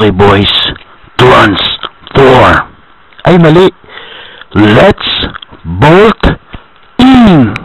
Okay boys, plunge four. Ay mali. Let's bolt in.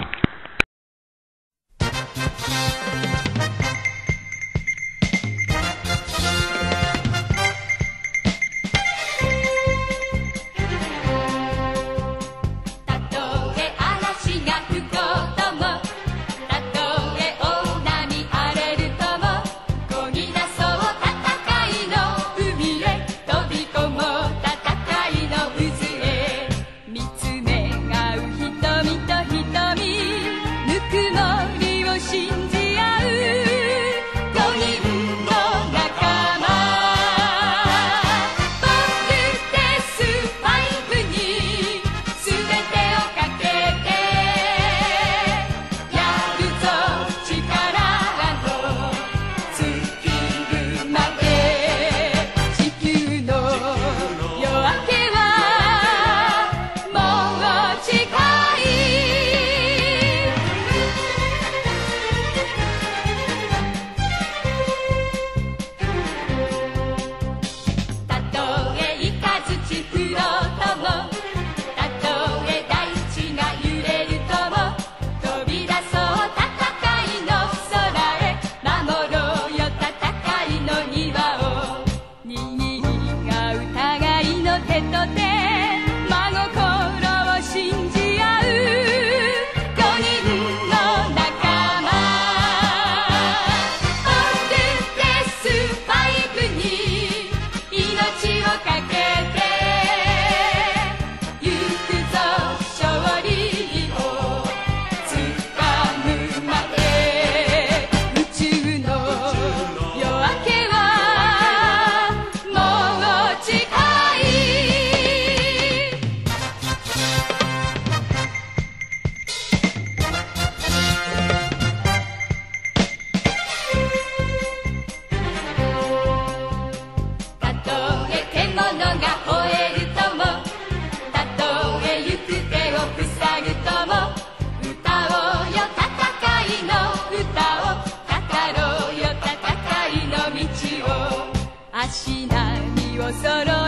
なにをそろう